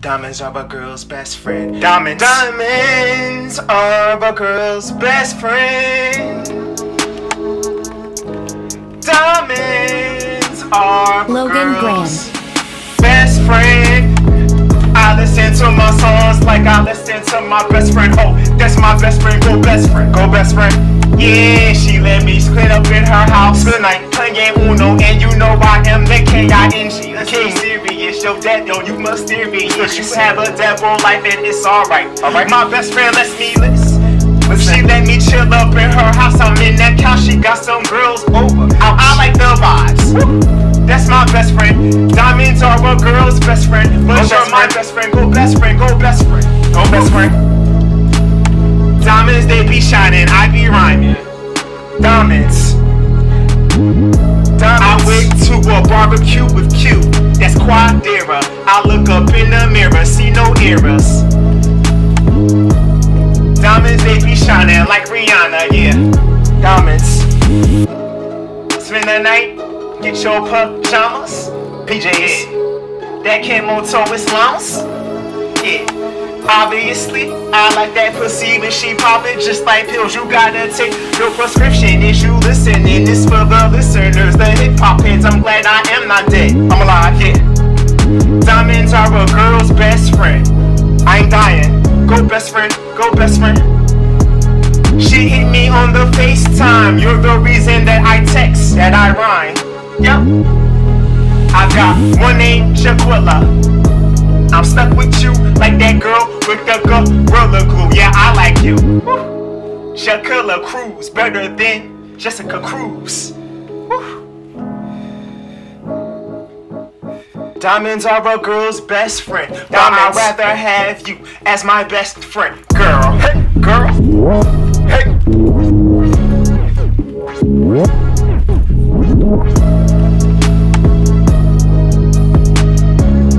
Diamonds are a girl's best friend. Diamonds. Diamonds are a girl's best friend. Diamonds are Logan girl's best friend. I listen to my songs like I listen to my best friend. Oh, that's my best friend. Go best friend. Go best friend. Yeah, she let me split up in her house. Good night, playing Uno, and you know I am the K-I-N-G. The king serious, yo, that yo, you must hear me. serious. You have a devil life and it's alright. Alright, my best friend lets me listen. She let me chill up in her house. I'm in that couch. She got some girls over. I, I like the vibes. That's my best friend. Diamonds are a girl's best friend. But Go you're my best friend. Go best friend. Go best friend. Go best friend. Diamonds they be shining. I be rhyming. Diamonds. I went to a barbecue with Q. Quadera. I look up in the mirror, see no errors. Diamonds they be shining like Rihanna, yeah. Diamonds. Spend the night, get your pajamas, PJs. That camo toe Islams, yeah. Obviously, I like that pussy when she poppin' just like pills. You gotta take your prescription. Is you listening? This for the listeners, the hip hop heads. I'm glad I am not dead. I'm alive, yeah. Diamonds are a girl's best friend. I ain't dying. Go best friend, go best friend. She hit me on the FaceTime. You're the reason that I text, that I rhyme. Yep. I got one name, Shaquilla. I'm stuck with you like that girl with the gorilla glue. Yeah, I like you. Woo. Cruz, better than Jessica Cruz. Woo. Diamonds are a girl's best friend. Diamonds. But I'd rather have you as my best friend. Girl, hey, girl, hey.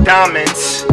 Diamonds.